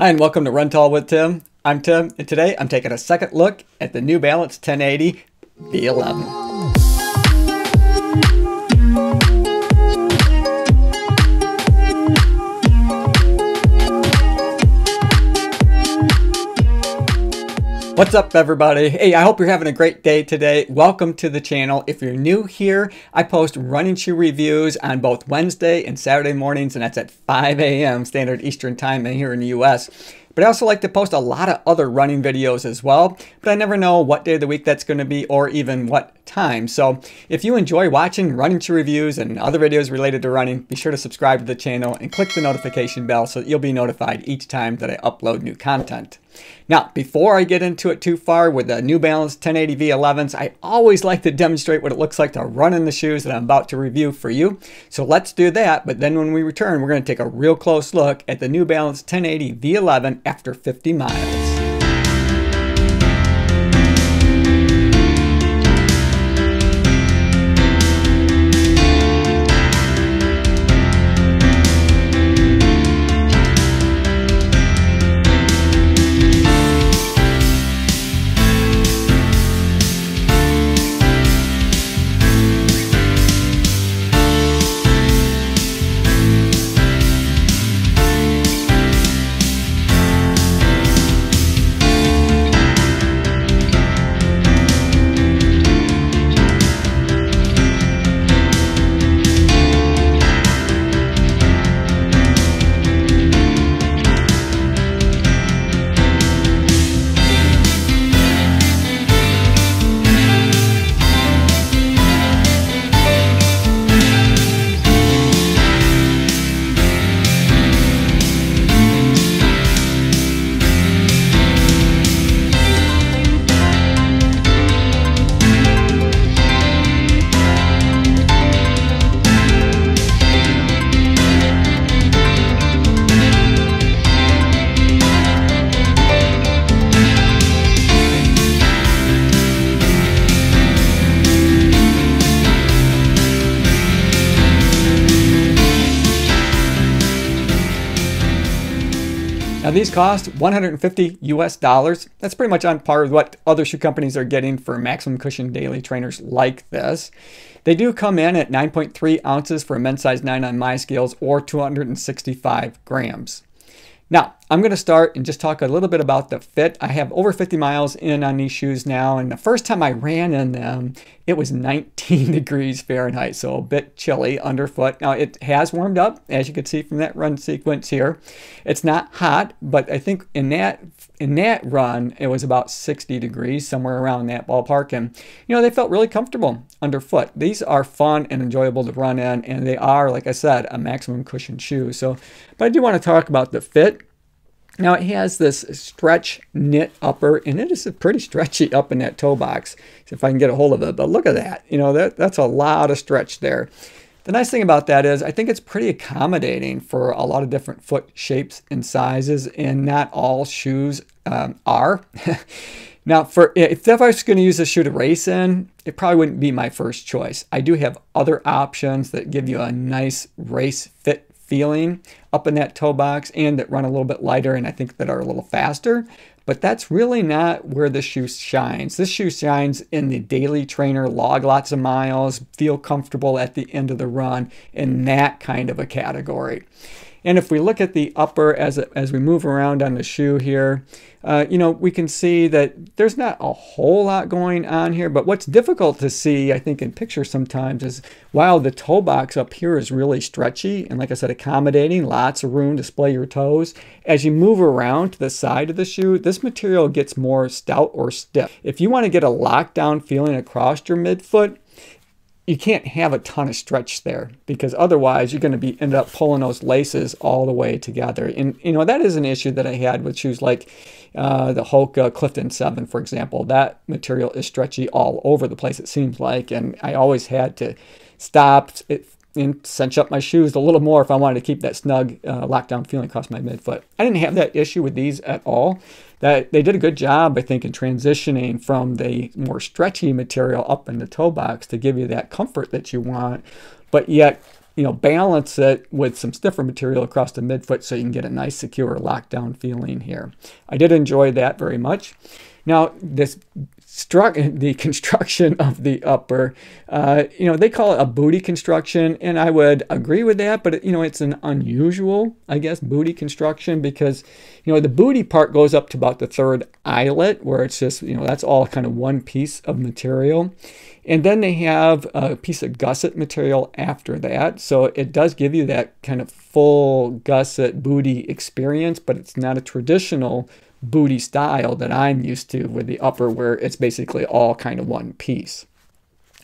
Hi, and welcome to Run Tall with Tim. I'm Tim, and today I'm taking a second look at the New Balance 1080 V11. What's up everybody? Hey, I hope you're having a great day today. Welcome to the channel. If you're new here, I post running shoe reviews on both Wednesday and Saturday mornings, and that's at 5 a.m. Standard Eastern Time here in the US. But I also like to post a lot of other running videos as well, but I never know what day of the week that's going to be or even what time. So if you enjoy watching running shoe reviews and other videos related to running, be sure to subscribe to the channel and click the notification bell so that you'll be notified each time that I upload new content. Now, before I get into it too far with the New Balance 1080 V11s, I always like to demonstrate what it looks like to run in the shoes that I'm about to review for you. So let's do that, but then when we return, we're going to take a real close look at the New Balance 1080 V11 after 50 miles. Now these cost 150 US dollars. That's pretty much on par with what other shoe companies are getting for maximum cushion daily trainers like this. They do come in at 9.3 ounces for a men's size 9 on my scales or 265 grams. Now, I'm going to start and just talk a little bit about the fit. I have over 50 miles in on these shoes now, and the first time I ran in them, it was 19 degrees Fahrenheit, so a bit chilly underfoot. Now, it has warmed up, as you can see from that run sequence here. It's not hot, but I think in that in that run, it was about 60 degrees, somewhere around that ballpark. And, you know, they felt really comfortable underfoot. These are fun and enjoyable to run in, and they are, like I said, a maximum cushion shoe. So, but I do want to talk about the fit. Now it has this stretch knit upper, and it is pretty stretchy up in that toe box, if I can get a hold of it. But look at that, you know, that, that's a lot of stretch there. The nice thing about that is I think it's pretty accommodating for a lot of different foot shapes and sizes, and not all shoes um, are. now, for if I was going to use this shoe to race in, it probably wouldn't be my first choice. I do have other options that give you a nice race fit feeling up in that toe box and that run a little bit lighter and I think that are a little faster. But that's really not where this shoe shines. This shoe shines in the daily trainer, log lots of miles, feel comfortable at the end of the run in that kind of a category. And if we look at the upper as, as we move around on the shoe here, uh, you know, we can see that there's not a whole lot going on here. But what's difficult to see, I think, in pictures sometimes is while the toe box up here is really stretchy and, like I said, accommodating, lots of room to display your toes, as you move around to the side of the shoe, this material gets more stout or stiff. If you want to get a lockdown feeling across your midfoot, you can't have a ton of stretch there because otherwise you're going to be end up pulling those laces all the way together. And you know that is an issue that I had with shoes like uh, the Hoka Clifton 7, for example. That material is stretchy all over the place. It seems like, and I always had to stop it and cinch up my shoes a little more if I wanted to keep that snug uh, lockdown feeling across my midfoot. I didn't have that issue with these at all that they did a good job, I think, in transitioning from the more stretchy material up in the toe box to give you that comfort that you want, but yet you know, balance it with some stiffer material across the midfoot so you can get a nice secure lockdown feeling here. I did enjoy that very much. Now, this the construction of the upper, uh, you know, they call it a bootie construction, and I would agree with that, but you know, it's an unusual, I guess, bootie construction because, you know, the bootie part goes up to about the third eyelet where it's just, you know, that's all kind of one piece of material. And then they have a piece of gusset material after that. So it does give you that kind of full gusset bootie experience, but it's not a traditional bootie style that I'm used to with the upper where it's basically all kind of one piece.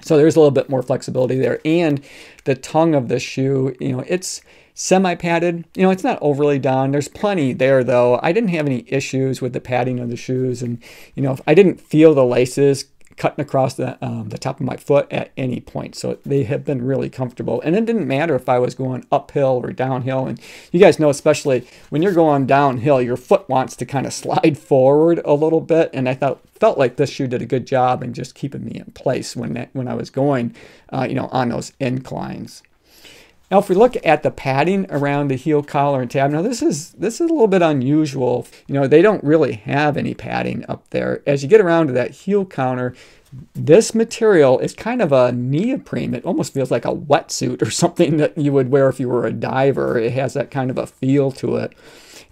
So there's a little bit more flexibility there. And the tongue of the shoe, you know, it's semi-padded. You know, it's not overly done. There's plenty there though. I didn't have any issues with the padding of the shoes and, you know, I didn't feel the laces cutting across the, um, the top of my foot at any point. So they have been really comfortable. And it didn't matter if I was going uphill or downhill. And you guys know, especially when you're going downhill, your foot wants to kind of slide forward a little bit. And I thought felt like this shoe did a good job in just keeping me in place when that, when I was going, uh, you know, on those inclines. Now, if we look at the padding around the heel collar and tab, now this is this is a little bit unusual. You know, they don't really have any padding up there. As you get around to that heel counter, this material is kind of a neoprene. It almost feels like a wetsuit or something that you would wear if you were a diver. It has that kind of a feel to it.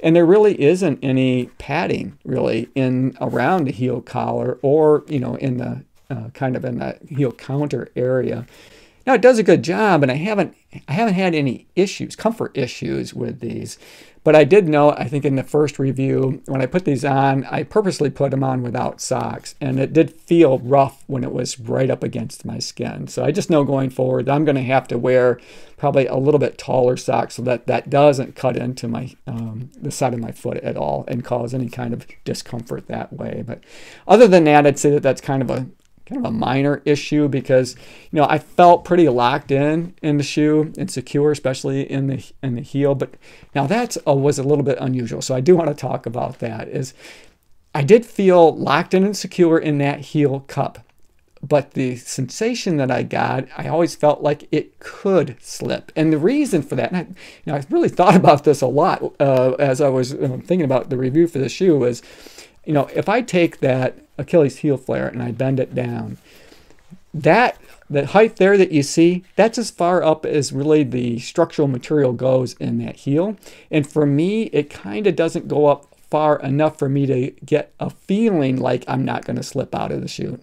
And there really isn't any padding really in around the heel collar or, you know, in the uh, kind of in that heel counter area. Now it does a good job, and I haven't I haven't had any issues, comfort issues with these. But I did know, I think in the first review, when I put these on, I purposely put them on without socks. And it did feel rough when it was right up against my skin. So I just know going forward, I'm going to have to wear probably a little bit taller socks so that that doesn't cut into my um, the side of my foot at all and cause any kind of discomfort that way. But other than that, I'd say that that's kind of a kind of a minor issue because you know I felt pretty locked in in the shoe and secure, especially in the in the heel. But now that was a little bit unusual, so I do want to talk about that. Is I did feel locked in and secure in that heel cup, but the sensation that I got, I always felt like it could slip. And the reason for that, and I, you know, I really thought about this a lot uh, as I was uh, thinking about the review for the shoe, was you know, if I take that Achilles heel flare and I bend it down, that the height there that you see, that's as far up as really the structural material goes in that heel. And for me, it kind of doesn't go up far enough for me to get a feeling like I'm not going to slip out of the shoe.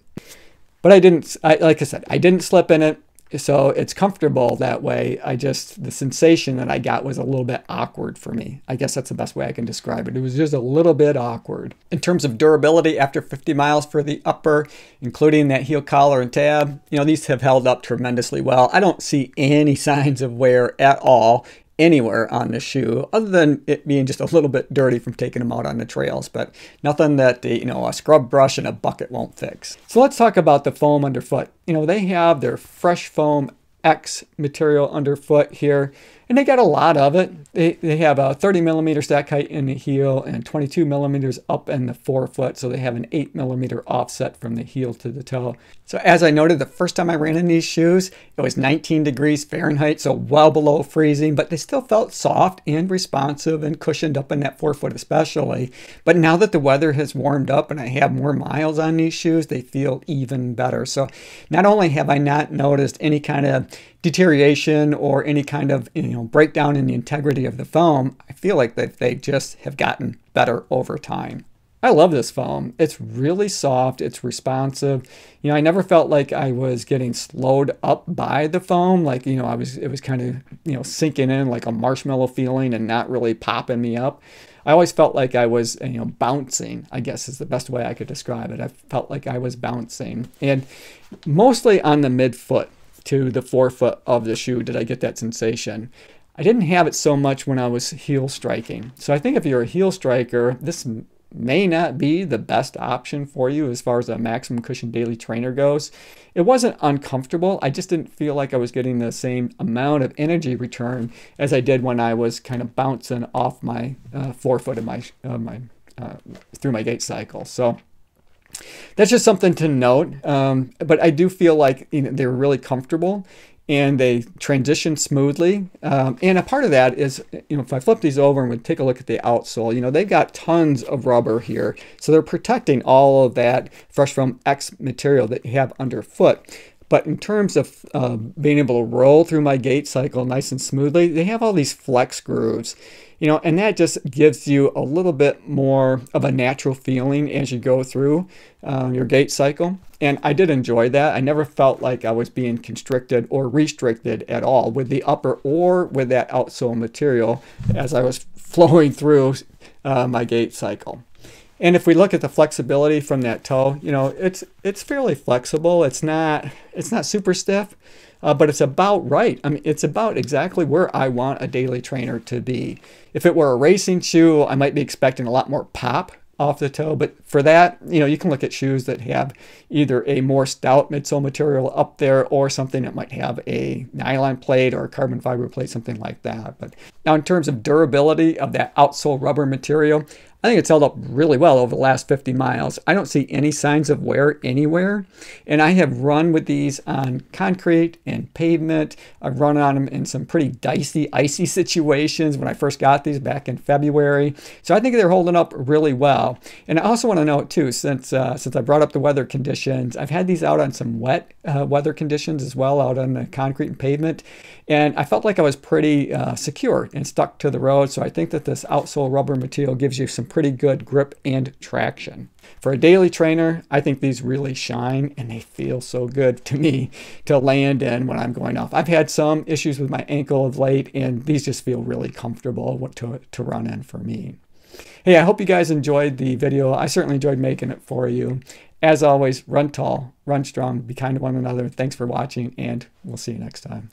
But I didn't, I, like I said, I didn't slip in it so it's comfortable that way. I just, the sensation that I got was a little bit awkward for me. I guess that's the best way I can describe it. It was just a little bit awkward. In terms of durability after 50 miles for the upper, including that heel collar and tab, you know, these have held up tremendously well. I don't see any signs of wear at all anywhere on the shoe other than it being just a little bit dirty from taking them out on the trails but nothing that the, you know a scrub brush and a bucket won't fix. So let's talk about the foam underfoot. You know they have their fresh foam x material underfoot here and they got a lot of it. They, they have a 30 millimeter stack height in the heel and 22 millimeters up in the forefoot, so they have an 8 millimeter offset from the heel to the toe. So as I noted, the first time I ran in these shoes, it was 19 degrees Fahrenheit, so well below freezing, but they still felt soft and responsive and cushioned up in that forefoot especially. But now that the weather has warmed up and I have more miles on these shoes, they feel even better. So not only have I not noticed any kind of deterioration or any kind of you know breakdown in the integrity of the foam, I feel like that they just have gotten better over time. I love this foam. It's really soft. It's responsive. You know, I never felt like I was getting slowed up by the foam. Like, you know, I was, it was kind of, you know, sinking in like a marshmallow feeling and not really popping me up. I always felt like I was, you know, bouncing, I guess is the best way I could describe it. I felt like I was bouncing and mostly on the midfoot to the forefoot of the shoe did I get that sensation. I didn't have it so much when I was heel striking. So I think if you're a heel striker, this may not be the best option for you as far as a maximum cushion daily trainer goes. It wasn't uncomfortable. I just didn't feel like I was getting the same amount of energy return as I did when I was kind of bouncing off my uh, forefoot of my, uh, my uh, through my gait cycle. So that's just something to note. Um, but I do feel like you know, they were really comfortable. and they transition smoothly. Um, and a part of that is, you know, if I flip these over and we take a look at the outsole, you know, they've got tons of rubber here. So they're protecting all of that fresh foam X material that you have underfoot. But in terms of uh, being able to roll through my gait cycle nice and smoothly, they have all these flex grooves, you know, and that just gives you a little bit more of a natural feeling as you go through uh, your gait cycle. And I did enjoy that. I never felt like I was being constricted or restricted at all with the upper or with that outsole material as I was flowing through uh, my gait cycle. And if we look at the flexibility from that toe, you know, it's it's fairly flexible. It's not it's not super stiff, uh, but it's about right. I mean, it's about exactly where I want a daily trainer to be. If it were a racing shoe, I might be expecting a lot more pop off the toe. But for that, you know, you can look at shoes that have either a more stout midsole material up there or something that might have a nylon plate or a carbon fiber plate, something like that. But now in terms of durability of that outsole rubber material, I think it's held up really well over the last 50 miles. I don't see any signs of wear anywhere. And I have run with these on concrete and pavement. I've run on them in some pretty dicey, icy situations when I first got these back in February. So I think they're holding up really well. And I also want to note too, since uh, since I brought up the weather conditions, I've had these out on some wet uh, weather conditions as well, out on the concrete and pavement. And I felt like I was pretty uh, secure and stuck to the road. So I think that this outsole rubber material gives you some pretty good grip and traction. For a daily trainer, I think these really shine and they feel so good to me to land in when I'm going off. I've had some issues with my ankle of late and these just feel really comfortable to, to run in for me. Hey, I hope you guys enjoyed the video. I certainly enjoyed making it for you. As always, run tall, run strong, be kind to one another. Thanks for watching, and we'll see you next time.